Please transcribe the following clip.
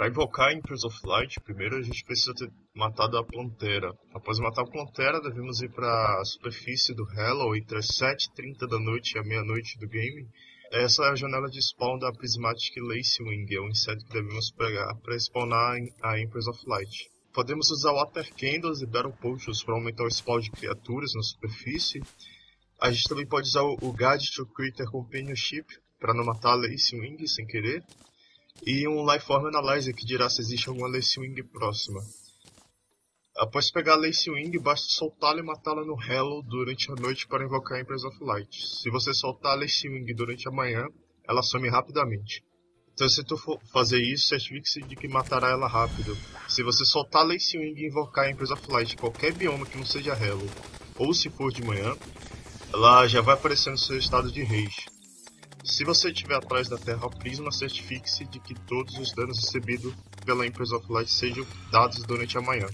Para invocar Empress of Light, primeiro a gente precisa ter matado a Plantera. Após matar a Plantera, devemos ir para a superfície do Hello entre as 7h30 da noite e a meia-noite do game. Essa é a janela de spawn da Prismatic Lacewing, é um inseto que devemos pegar para spawnar a Empress of Light. Podemos usar Water Candles e Battle Potions para aumentar o spawn de criaturas na superfície. A gente também pode usar o Guide to Critter Companionship para não matar a Lacewing sem querer e um Lifeform Analyzer que dirá se existe alguma Lacewing próxima. Após pegar a Lacewing, basta soltá-la e matá-la no Hello durante a noite para invocar a Empress of Light. Se você soltar a Lacewing durante a manhã, ela some rapidamente. Então se tu for fazer isso, certifique-se de que matará ela rápido. Se você soltar a Lacewing e invocar a Empress of Light em qualquer bioma que não seja Hello, ou se for de manhã, ela já vai aparecer no seu estado de rage. Se você estiver atrás da Terra Prisma, certifique-se de que todos os danos recebidos pela Empress of Light sejam dados durante a manhã.